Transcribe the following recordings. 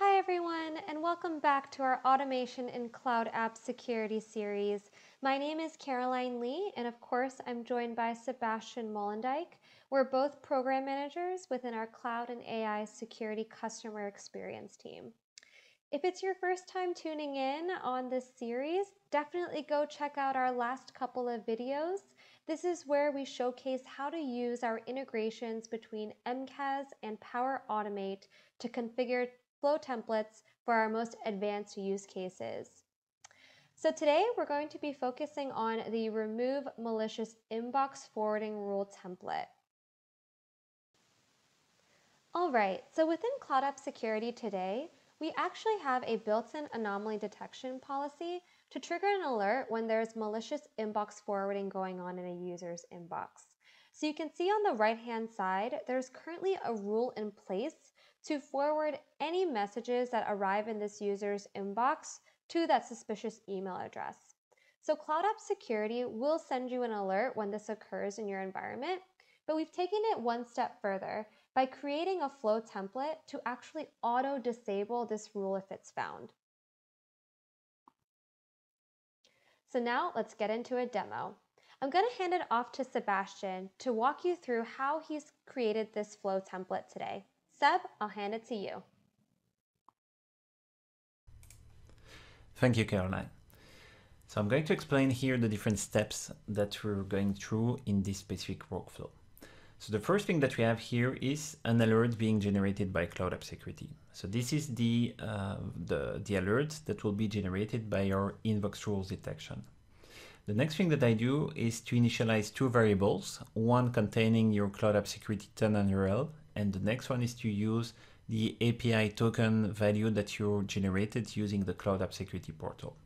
Hi everyone, and welcome back to our Automation in Cloud App Security series. My name is Caroline Lee, and of course, I'm joined by Sebastien Molendijk. We're both program managers within our Cloud and AI Security Customer Experience team. If it's your first time tuning in on this series, definitely go check out our last couple of videos. This is where we showcase how to use our integrations between MCAS and Power Automate to configure flow templates for our most advanced use cases. So today we're going to be focusing on the remove malicious inbox forwarding rule template. All right, so within Cloud App Security today, we actually have a built-in anomaly detection policy to trigger an alert when there's malicious inbox forwarding going on in a user's inbox. So you can see on the right-hand side, there's currently a rule in place to forward any messages that arrive in this user's inbox to that suspicious email address. So Cloud App Security will send you an alert when this occurs in your environment, but we've taken it one step further by creating a flow template to actually auto disable this rule if it's found. So now let's get into a demo. I'm going to hand it off to Sebastien to walk you through how he's created this flow template today. Seb, I'll hand it to you. Thank you, Caroline. So I'm going to explain here the different steps that we're going through in this specific workflow. So the first thing that we have here is an alert being generated by Cloud App Security. So this is the, uh, the, the alert that will be generated by our inbox rules detection. The next thing that I do is to initialize two variables, one containing your Cloud App Security tenant URL and the next one is to use the API token value that you generated using the Cloud App Security portal.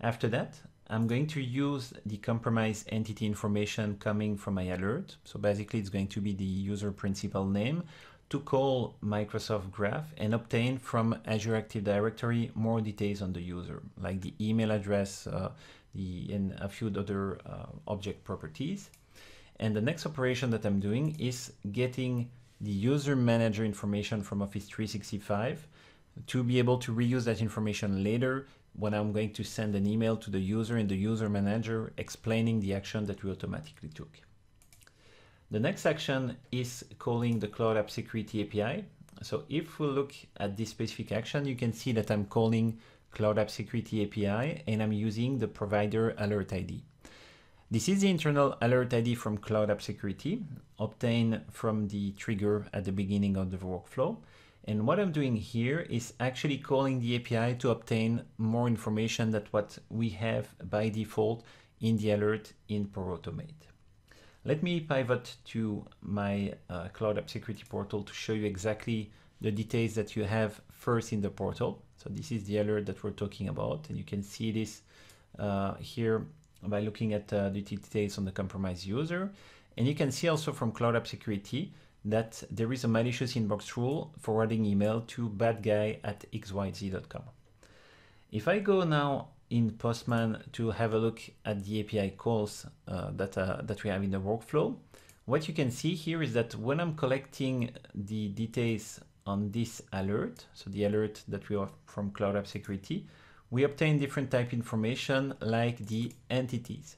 After that, I'm going to use the compromised entity information coming from my alert. So basically it's going to be the user principal name to call Microsoft Graph and obtain from Azure Active Directory more details on the user, like the email address, uh, the, and a few other uh, object properties. And the next operation that I'm doing is getting the user manager information from Office 365 to be able to reuse that information later when I'm going to send an email to the user in the user manager explaining the action that we automatically took. The next action is calling the Cloud App Security API. So if we look at this specific action, you can see that I'm calling Cloud App Security API and I'm using the provider alert ID. This is the internal alert ID from Cloud App Security, obtained from the trigger at the beginning of the workflow. And what I'm doing here is actually calling the API to obtain more information than what we have by default in the alert in Power Automate. Let me pivot to my uh, Cloud App Security portal to show you exactly the details that you have first in the portal. So this is the alert that we're talking about, and you can see this uh, here by looking at uh, the details on the compromised user. And you can see also from Cloud App Security that there is a malicious inbox rule forwarding email to badguy at xyz.com. If I go now in Postman to have a look at the API calls uh, that, uh, that we have in the workflow, what you can see here is that when I'm collecting the details on this alert, so the alert that we have from Cloud App Security, we obtain different type information like the entities.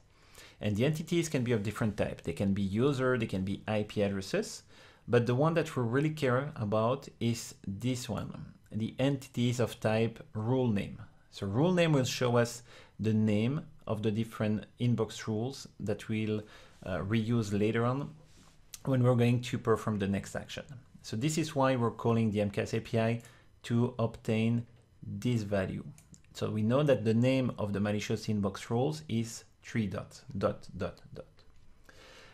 And the entities can be of different type. They can be user, they can be IP addresses, but the one that we really care about is this one, the entities of type rule name. So rule name will show us the name of the different inbox rules that we'll uh, reuse later on when we're going to perform the next action. So this is why we're calling the MCAS API to obtain this value. So we know that the name of the malicious inbox rules is three dot, dot, dot, dot.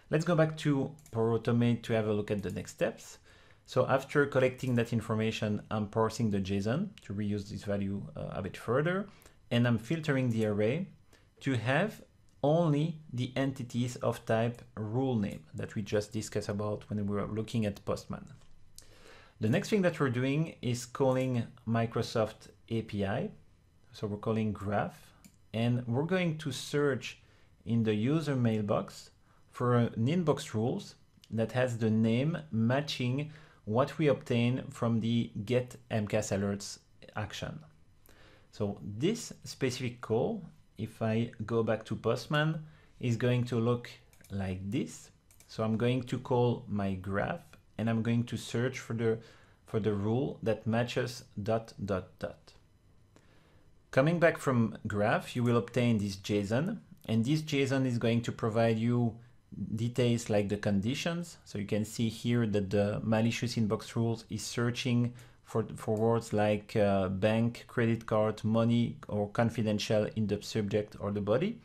Let's go back to Power Automate to have a look at the next steps. So after collecting that information, I'm parsing the JSON to reuse this value uh, a bit further, and I'm filtering the array to have only the entities of type rule name that we just discussed about when we were looking at Postman. The next thing that we're doing is calling Microsoft API so we're calling graph and we're going to search in the user mailbox for an inbox rules that has the name matching what we obtain from the get MCAS alerts action. So this specific call, if I go back to Postman, is going to look like this. So I'm going to call my graph and I'm going to search for the for the rule that matches dot dot dot. Coming back from graph, you will obtain this JSON and this JSON is going to provide you details like the conditions. So you can see here that the malicious inbox rules is searching for, for words like uh, bank, credit card, money, or confidential in the subject or the body.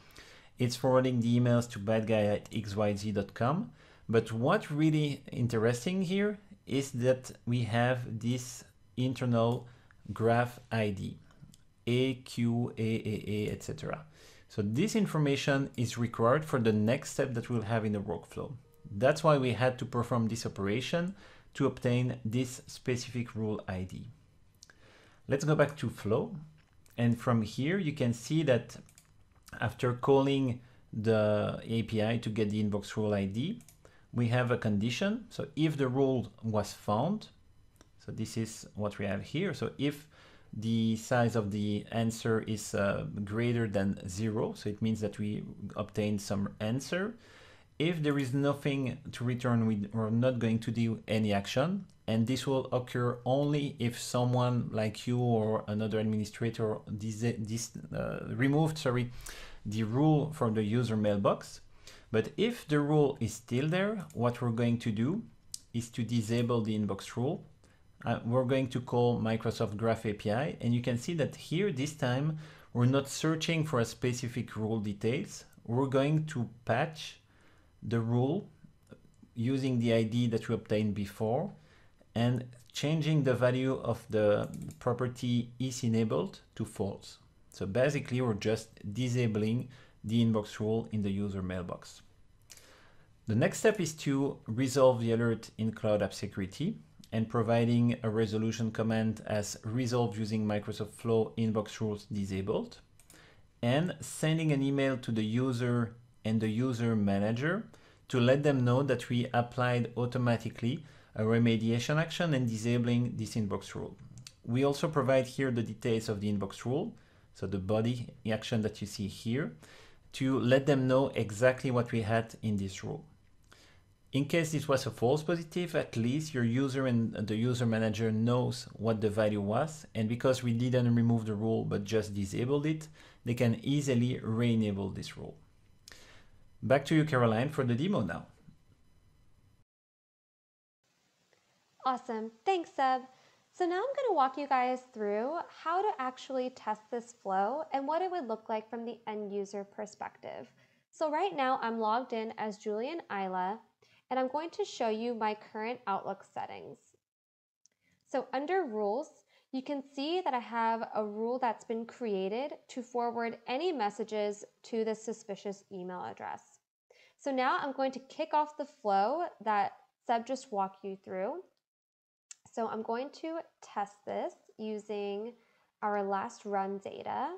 It's forwarding the emails to badguy at xyz.com. But what really interesting here is that we have this internal graph ID, A, Q, A, A, A, etc. So this information is required for the next step that we'll have in the workflow. That's why we had to perform this operation to obtain this specific rule ID. Let's go back to flow. And from here, you can see that after calling the API to get the inbox rule ID, we have a condition. So if the rule was found, so this is what we have here. So if the size of the answer is uh, greater than zero. So it means that we obtained some answer. If there is nothing to return, we are not going to do any action. And this will occur only if someone like you or another administrator dis dis uh, removed sorry, the rule from the user mailbox. But if the rule is still there, what we're going to do is to disable the inbox rule uh, we're going to call Microsoft Graph API. And you can see that here, this time, we're not searching for a specific rule details. We're going to patch the rule using the ID that we obtained before and changing the value of the property is enabled to false. So basically, we're just disabling the inbox rule in the user mailbox. The next step is to resolve the alert in Cloud App Security and providing a resolution command as resolved using Microsoft Flow inbox rules disabled, and sending an email to the user and the user manager to let them know that we applied automatically a remediation action and disabling this inbox rule. We also provide here the details of the inbox rule, so the body action that you see here, to let them know exactly what we had in this rule. In case this was a false positive, at least your user and the user manager knows what the value was. And because we didn't remove the rule, but just disabled it, they can easily re-enable this rule. Back to you, Caroline, for the demo now. Awesome. Thanks, Seb. So now I'm going to walk you guys through how to actually test this flow and what it would look like from the end user perspective. So right now I'm logged in as Julian Isla and I'm going to show you my current Outlook settings. So under rules, you can see that I have a rule that's been created to forward any messages to the suspicious email address. So now I'm going to kick off the flow that Seb just walked you through. So I'm going to test this using our last run data.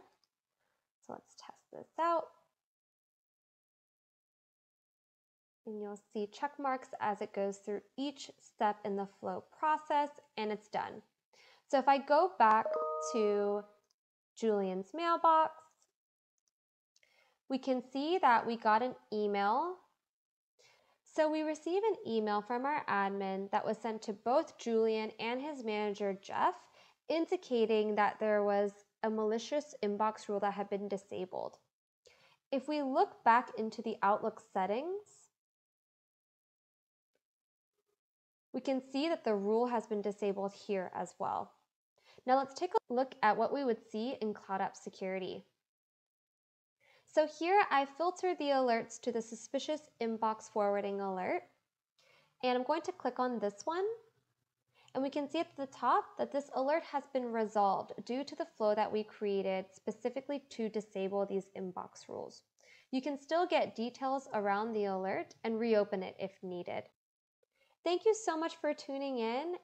So let's test this out. And you'll see check marks as it goes through each step in the flow process and it's done. So if I go back to Julian's mailbox, we can see that we got an email. So we receive an email from our admin that was sent to both Julian and his manager, Jeff, indicating that there was a malicious inbox rule that had been disabled. If we look back into the Outlook settings, we can see that the rule has been disabled here as well. Now let's take a look at what we would see in Cloud App Security. So here I filtered the alerts to the suspicious inbox forwarding alert. And I'm going to click on this one. And we can see at the top that this alert has been resolved due to the flow that we created specifically to disable these inbox rules. You can still get details around the alert and reopen it if needed. Thank you so much for tuning in,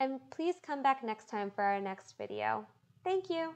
and please come back next time for our next video. Thank you.